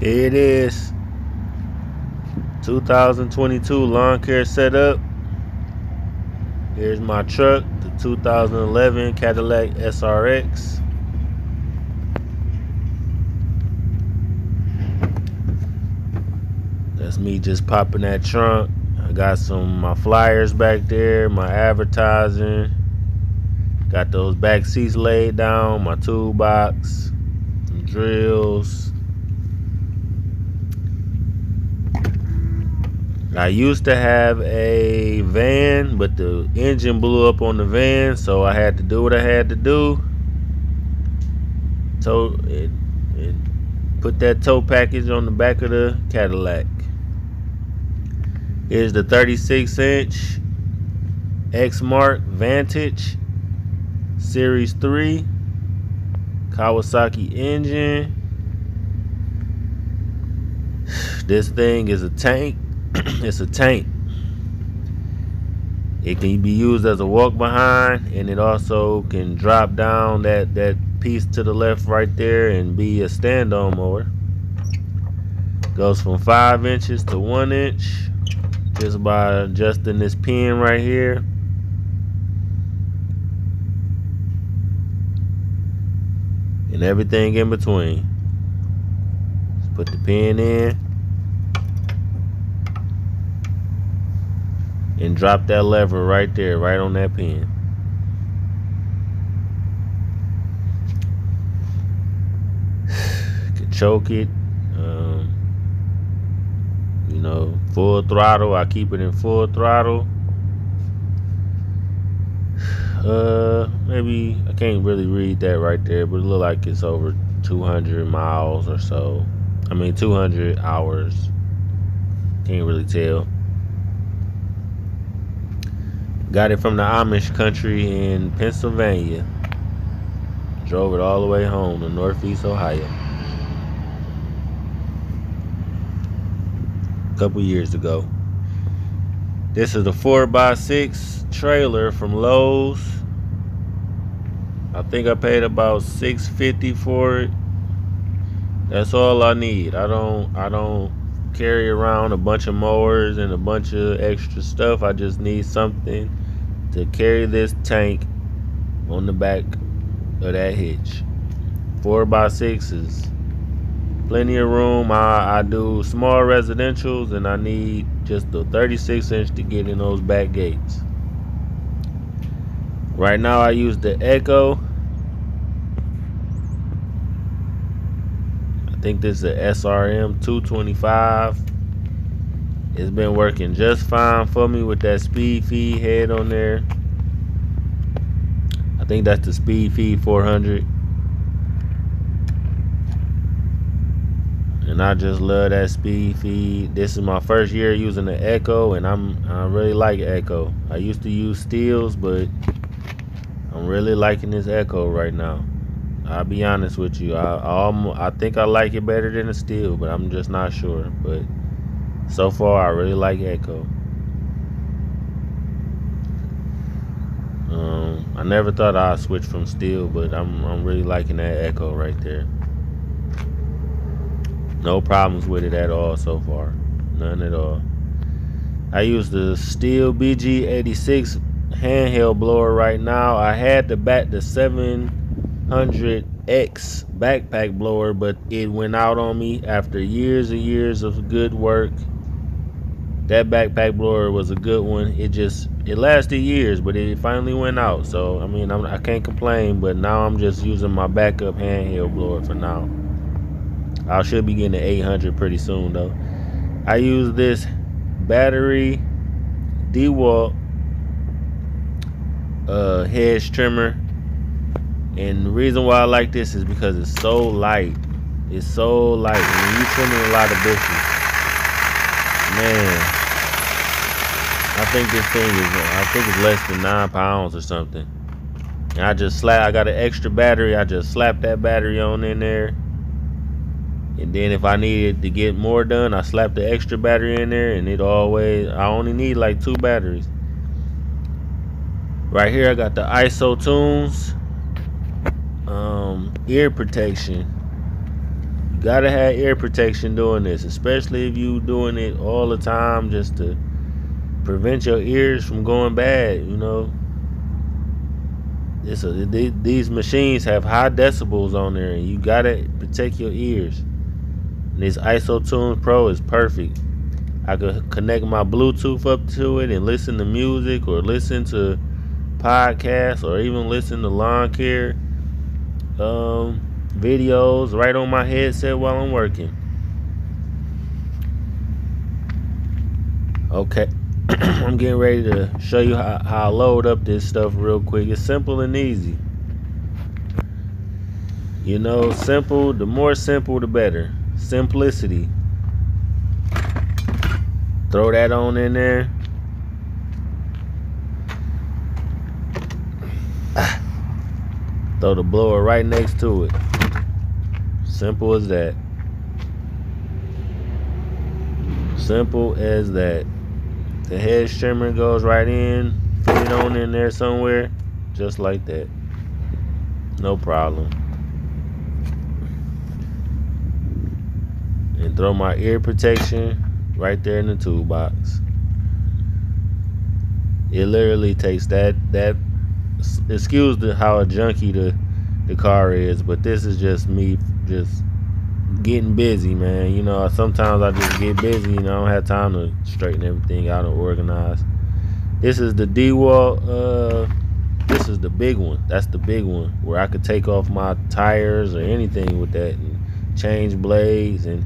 It is. 2022 lawn care setup. Here's my truck, the 2011 Cadillac SRX. That's me just popping that trunk. I got some my flyers back there, my advertising. Got those back seats laid down, my toolbox, drills. I used to have a van, but the engine blew up on the van, so I had to do what I had to do. So it, it put that tow package on the back of the Cadillac. Is the 36 inch Exmark Vantage Series 3 Kawasaki engine. This thing is a tank. it's a tank. It can be used as a walk behind and it also can drop down that, that piece to the left right there and be a stand-on mower. Goes from five inches to one inch just by adjusting this pin right here. And everything in between. Put the pin in. And drop that lever right there, right on that pin. Can choke it. Um, you know, full throttle. I keep it in full throttle. Uh, maybe I can't really read that right there, but it look like it's over 200 miles or so. I mean, 200 hours. Can't really tell. Got it from the Amish country in Pennsylvania. Drove it all the way home to Northeast Ohio. A couple years ago. This is a 4x6 trailer from Lowe's. I think I paid about 650 for it. That's all I need. I don't I don't carry around a bunch of mowers and a bunch of extra stuff. I just need something to carry this tank on the back of that hitch. Four by sixes. plenty of room. I, I do small residentials and I need just the 36 inch to get in those back gates. Right now I use the Echo. I think this is a SRM 225. It's been working just fine for me with that speed feed head on there. I think that's the speed feed 400. and I just love that speed feed. This is my first year using the Echo, and I'm I really like Echo. I used to use Stihls, but I'm really liking this Echo right now. I'll be honest with you. I I, I think I like it better than a Stihl, but I'm just not sure. But so far, I really like Echo. Um, I never thought I'd switch from Stihl, but I'm I'm really liking that Echo right there. No problems with it at all so far. None at all. I use the Stihl BG86 handheld blower right now. I had the back the 700X backpack blower, but it went out on me after years and years of good work. That backpack blower was a good one. It just it lasted years, but it finally went out. So I mean, I'm, I can not complain. But now I'm just using my backup handheld blower for now. I should be getting the 800 pretty soon though. I use this battery DeWalt uh, hedge trimmer. And the reason why I like this is because it's so light. It's so light. When you trimming a lot of bushes, man, I think this thing is, I think it's less than nine pounds or something. And I just slap, I got an extra battery. I just slap that battery on in there and then if I needed to get more done, I slap the extra battery in there and it always, I only need like two batteries. Right here, I got the IsoTunes um, ear protection. you gotta have ear protection doing this, especially if you doing it all the time just to prevent your ears from going bad. You know, it's a, these machines have high decibels on there, and you gotta protect your ears. And this IsoTunes Pro is perfect. I could connect my Bluetooth up to it and listen to music or listen to podcasts or even listen to lawn care um, videos right on my headset while I'm working. Okay, I'm getting ready to show you how, how I load up this stuff real quick. It's simple and easy. You know, simple, the more simple, the better. Simplicity. Throw that on in there. Throw the blower right next to it. Simple as that. Simple as that. The head trimmer goes right in, fit it on in there somewhere, just like that. No problem. And throw my ear protection right there in the toolbox. It literally takes that that excuse the how junky the the car is, but this is just me just getting busy, man. You know, sometimes I just get busy You know, I don't have time to straighten everything out and organize. This is the DeWalt, uh, this is the big one. That's the big one where I could take off my tires or anything with that and change blades and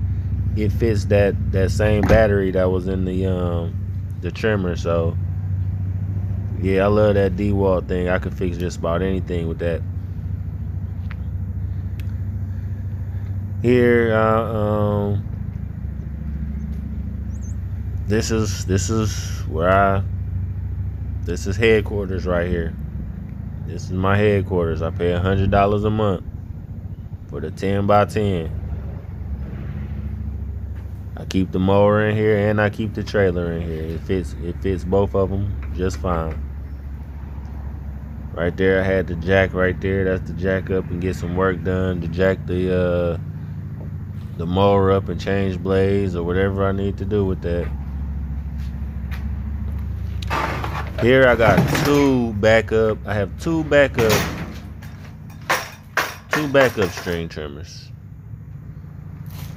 it fits that that same battery that was in the um the trimmer so yeah, I love that DeWalt thing. I could fix just about anything with that. Here, uh, um, this is this is where I. This is headquarters right here. This is my headquarters. I pay a hundred dollars a month for the ten by ten. I keep the mower in here and I keep the trailer in here. It fits. It fits both of them just fine. Right there, I had the jack right there. That's the jack up and get some work done. To jack the uh, the mower up and change blades or whatever I need to do with that. Here I got two backup. I have two backup, two backup string trimmers.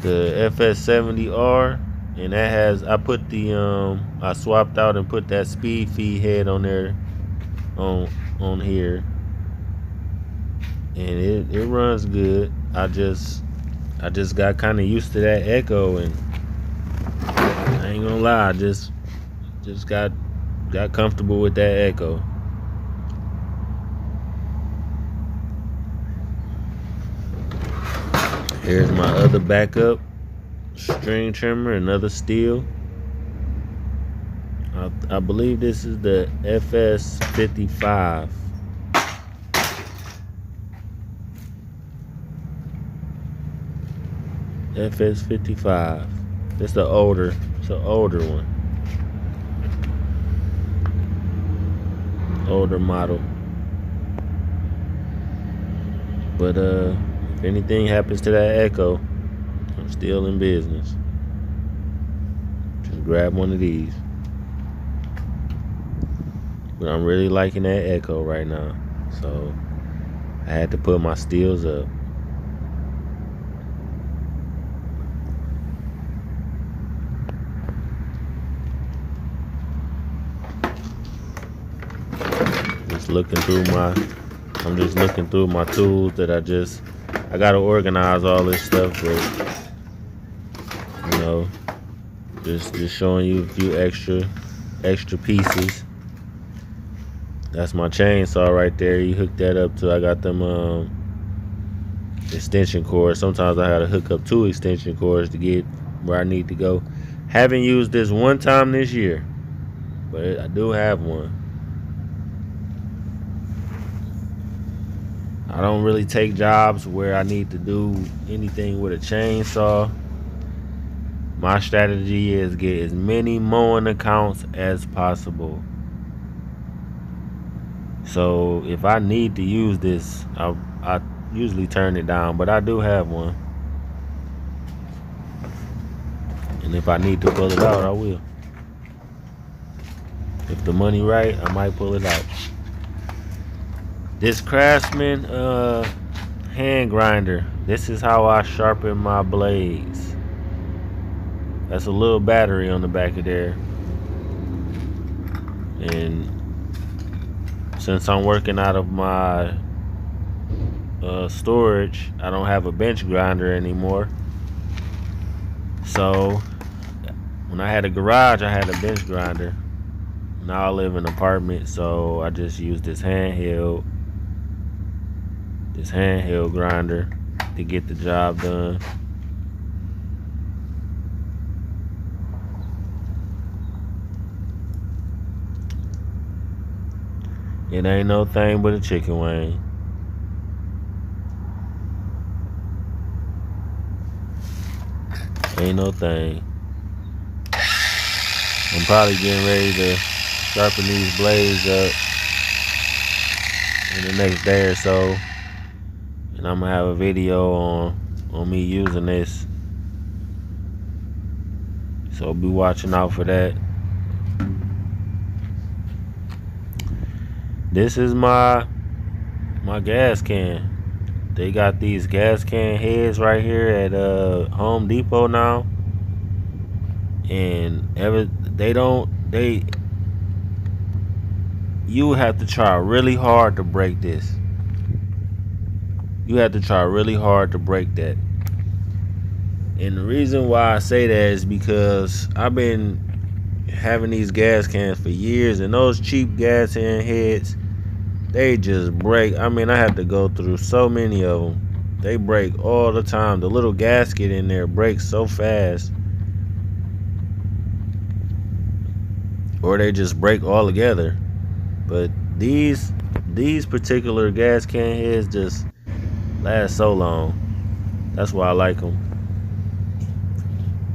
The FS70R, and that has I put the um I swapped out and put that speed feed head on there on on here and it, it runs good I just I just got kind of used to that echo and I ain't gonna lie I just just got got comfortable with that echo here's my other backup string trimmer another Stihl. I, I believe this is the FS55. FS55. It's the older, it's the older one. Older model. But uh if anything happens to that Echo, I'm still in business. Just grab one of these. But I'm really liking that Echo right now. So I had to put my Stihls up. Just looking through my I'm just looking through my tools that I just I gotta organize all this stuff but you know just just showing you a few extra extra pieces that's my chainsaw right there. You hook that up to, I got them um, extension cords. Sometimes I to hook up two extension cords to get where I need to go. Haven't used this one time this year, but I do have one. I don't really take jobs where I need to do anything with a chainsaw. My strategy is get as many mowing accounts as possible. So if I need to use this, I, I usually turn it down, but I do have one. And if I need to pull it out, I will. If the money right, I might pull it out. This Craftsman uh, hand grinder. This is how I sharpen my blades. That's a little battery on the back of there. And since I'm working out of my uh, storage, I don't have a bench grinder anymore. So when I had a garage, I had a bench grinder. Now I live in an apartment, so I just use this handheld, this handheld grinder to get the job done. It ain't no thing but a chicken wing. Ain't no thing. I'm probably getting ready to sharpen these blades up in the next day or so. And I'm gonna have a video on on me using this. So be watching out for that. This is my my gas can. They got these gas can heads right here at uh, Home Depot now. And ever they don't they you have to try really hard to break this. You have to try really hard to break that. And the reason why I say that is because I've been having these gas cans for years and those cheap gas can heads they just break. I mean, I have to go through so many of them. They break all the time. The little gasket in there breaks so fast. Or they just break all together. But these these particular gas can heads just last so long. That's why I like them.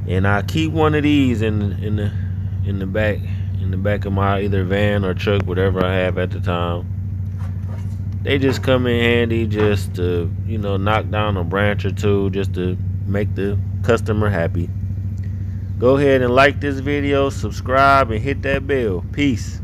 And I keep one of these in in the in the back in the back of my either van or truck, whatever I have at the time they just come in handy just to, you know, knock down a branch or two just to make the customer happy. Go ahead and like this video, subscribe, and hit that bell. Peace.